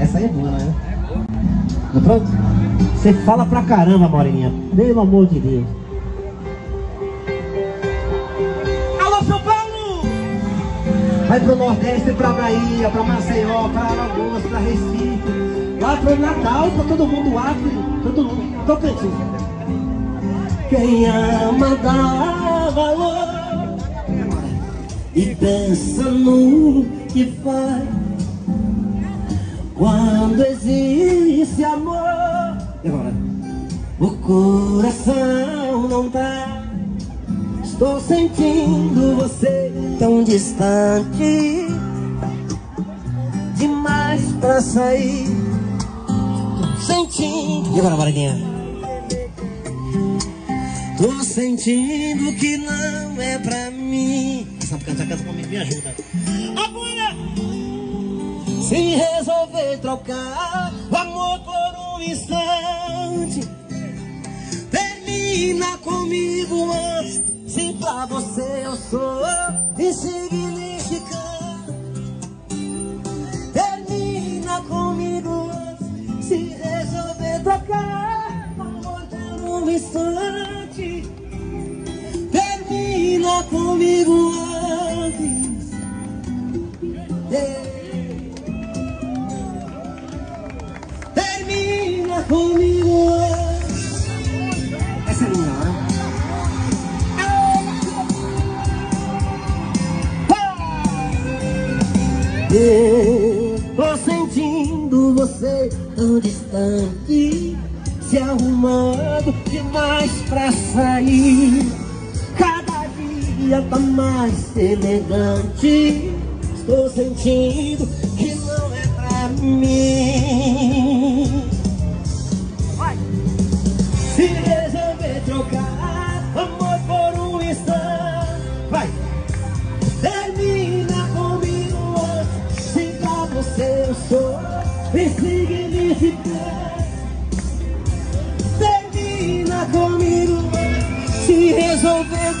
Essa aí é boa, né? Tá pronto? Você fala pra caramba, Moreninha. Pelo amor de Deus. Alô, São Paulo! Vai pro Nordeste, pra Bahia, pra Maceió, pra Alagoas, pra Recife. Lá pro Natal, pra todo mundo Acre, todo mundo. Tocantins. Quem ama dá valor e pensa no que faz quando existe amor. E agora? O coração não tá. Estou sentindo você tão distante demais pra sair. Sentindo. E agora, Marinha? Tô sentindo que não é pra mim. Sabe cantar, canta comigo, me ajuda. Agora! Se resolver trocar o amor por um instante, termina comigo antes. Se pra você eu sou insignificante, termina comigo antes. Se resolver trocar o amor por um instante, termina comigo antes. Yeah. Comigo. Essa é minha, né? Eu tô sentindo você tão distante Se arrumando demais pra sair. Cada dia tá mais elegante. Estou sentindo que não é pra mim trocar amor por um instante. Vai! Termina comigo Se pra você eu sou insignificante Termina comigo hoje. Se resolver